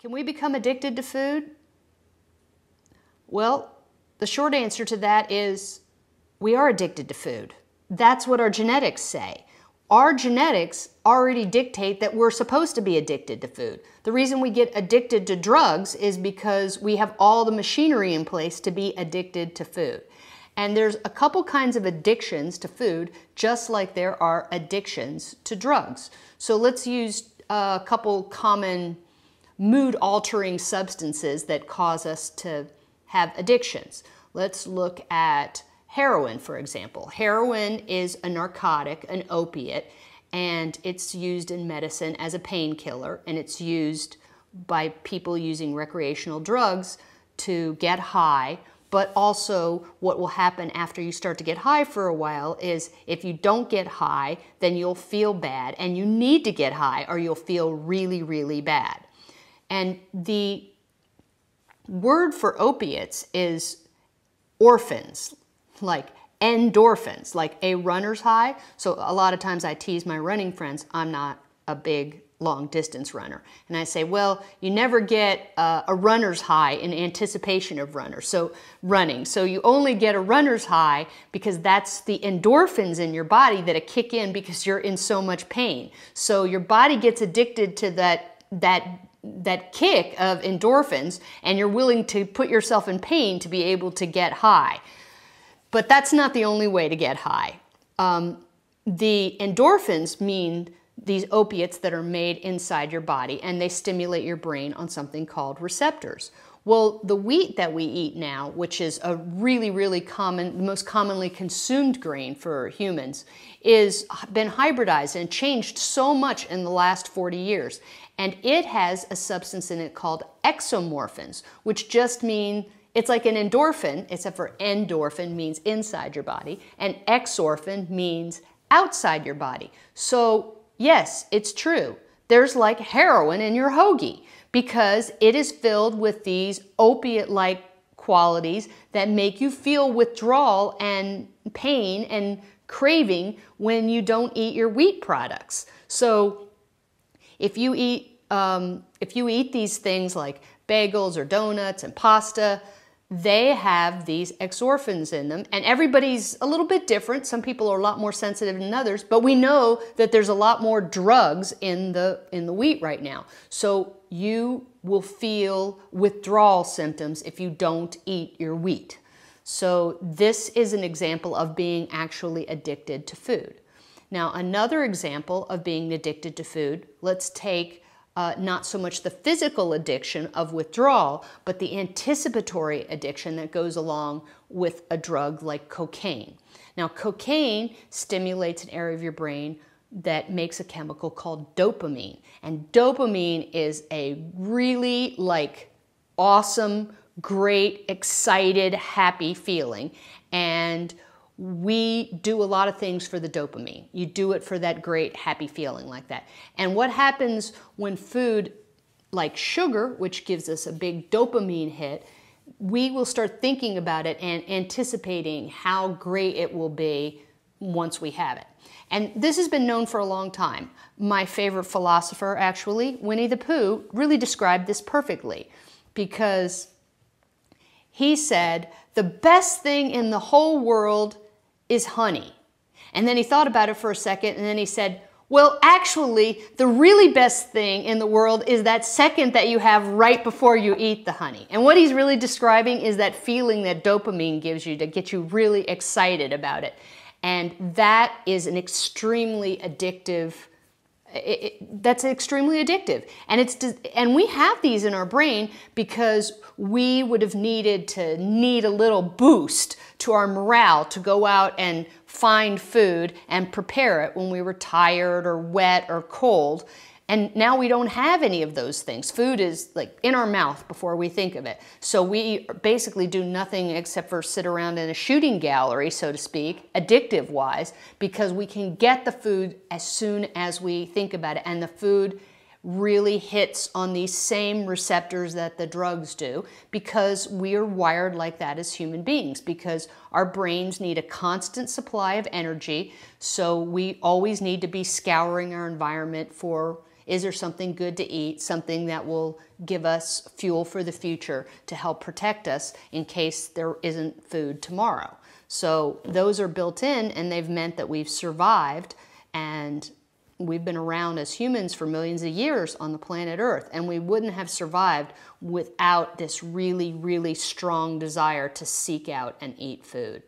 Can we become addicted to food? Well, the short answer to that is we are addicted to food. That's what our genetics say. Our genetics already dictate that we're supposed to be addicted to food. The reason we get addicted to drugs is because we have all the machinery in place to be addicted to food. And there's a couple kinds of addictions to food, just like there are addictions to drugs. So let's use a couple common mood altering substances that cause us to have addictions. Let's look at heroin, for example. Heroin is a narcotic, an opiate, and it's used in medicine as a painkiller, and it's used by people using recreational drugs to get high. But also, what will happen after you start to get high for a while is if you don't get high, then you'll feel bad, and you need to get high or you'll feel really, really bad. And the word for opiates is orphans, like endorphins, like a runner's high. So a lot of times I tease my running friends, I'm not a big long distance runner. And I say, well, you never get uh, a runner's high in anticipation of runner. So running. So you only get a runner's high because that's the endorphins in your body that kick in because you're in so much pain. So your body gets addicted to that that that kick of endorphins and you're willing to put yourself in pain to be able to get high. But that's not the only way to get high. Um, the endorphins mean these opiates that are made inside your body and they stimulate your brain on something called receptors. Well, the wheat that we eat now, which is a really, really common, the most commonly consumed grain for humans, is been hybridized and changed so much in the last 40 years. And it has a substance in it called exomorphins, which just mean it's like an endorphin, except for endorphin means inside your body, and exorphin means outside your body. So Yes, it's true. There's like heroin in your hoagie because it is filled with these opiate like qualities that make you feel withdrawal and pain and craving when you don't eat your wheat products. So if you eat um, if you eat these things like bagels or donuts and pasta, they have these exorphins in them and everybody's a little bit different. Some people are a lot more sensitive than others but we know that there's a lot more drugs in the in the wheat right now. So you will feel withdrawal symptoms if you don't eat your wheat. So this is an example of being actually addicted to food. Now another example of being addicted to food let's take uh, not so much the physical addiction of withdrawal, but the anticipatory addiction that goes along with a drug like cocaine. Now, cocaine stimulates an area of your brain that makes a chemical called dopamine. And dopamine is a really like awesome, great, excited, happy feeling. And we do a lot of things for the dopamine. You do it for that great happy feeling like that. And what happens when food like sugar, which gives us a big dopamine hit, we will start thinking about it and anticipating how great it will be once we have it. And this has been known for a long time. My favorite philosopher, actually, Winnie the Pooh, really described this perfectly because he said, The best thing in the whole world is honey. And then he thought about it for a second and then he said, well, actually, the really best thing in the world is that second that you have right before you eat the honey. And what he's really describing is that feeling that dopamine gives you to get you really excited about it. And that is an extremely addictive it, that's extremely addictive. And it's and we have these in our brain because we would have needed to need a little boost to our morale to go out and find food and prepare it when we were tired or wet or cold and now we don't have any of those things. Food is like in our mouth before we think of it. So we basically do nothing except for sit around in a shooting gallery, so to speak, addictive wise, because we can get the food as soon as we think about it. And the food really hits on these same receptors that the drugs do because we are wired like that as human beings because our brains need a constant supply of energy so we always need to be scouring our environment for Is there something good to eat, something that will give us fuel for the future to help protect us in case there isn't food tomorrow? So those are built in and they've meant that we've survived and we've been around as humans for millions of years on the planet Earth, and we wouldn't have survived without this really, really strong desire to seek out and eat food.